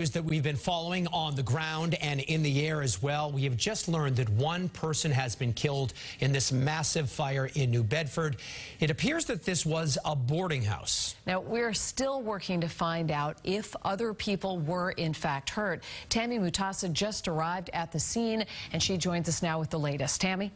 That we've been following on the ground and in the air as well. We have just learned that one person has been killed in this massive fire in New Bedford. It appears that this was a boarding house. Now, we're still working to find out if other people were in fact hurt. Tammy Mutasa just arrived at the scene and she joins us now with the latest. Tammy?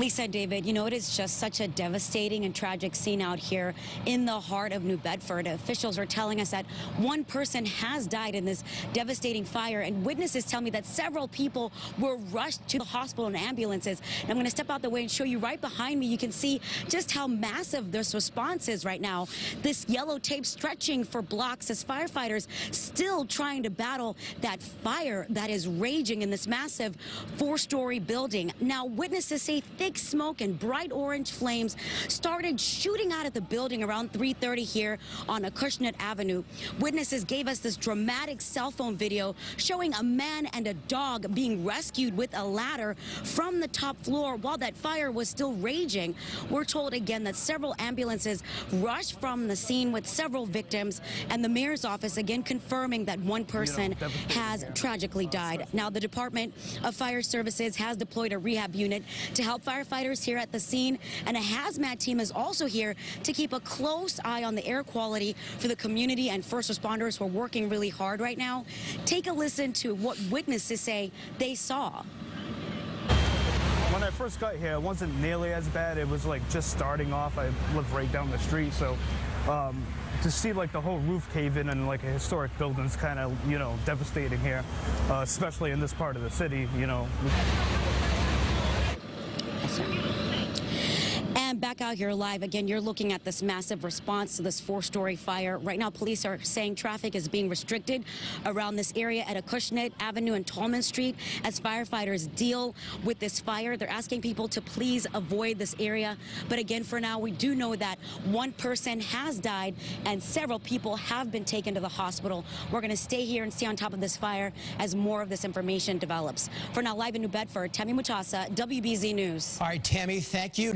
Lisa David, you know, it is just such a devastating and tragic scene out here in the heart of New Bedford. Officials are telling us that one person has died in this devastating fire, and witnesses tell me that several people were rushed to the hospital in ambulances. And I'm going to step out the way and show you right behind me. You can see just how massive this response is right now. This yellow tape stretching for blocks as firefighters still trying to battle that fire that is raging in this massive four-story building. Now, witnesses say smoke and bright orange flames started shooting out of the building around 3.30 here on Acushnet Avenue. Witnesses gave us this dramatic cell phone video showing a man and a dog being rescued with a ladder from the top floor while that fire was still raging. We're told again that several ambulances rushed from the scene with several victims and the mayor's office again confirming that one person has tragically died. Now the Department of Fire Services has deployed a rehab unit to help firefighters here at the scene, and a hazmat team is also here to keep a close eye on the air quality for the community and first responders who are working really hard right now. Take a listen to what witnesses say they saw. When I first got here, it wasn't nearly as bad. It was like just starting off. I live right down the street, so um, to see like the whole roof cave in and like a historic building's kind of, you know, devastating here, uh, especially in this part of the city, you know. olsun. And back out here live, again, you're looking at this massive response to this four-story fire. Right now, police are saying traffic is being restricted around this area at Acushnet Avenue and Tolman Street as firefighters deal with this fire. They're asking people to please avoid this area. But again, for now, we do know that one person has died and several people have been taken to the hospital. We're going to stay here and stay on top of this fire as more of this information develops. For now, live in New Bedford, Tammy Mutasa, WBZ News. All right, Tammy, thank you.